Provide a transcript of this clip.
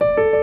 you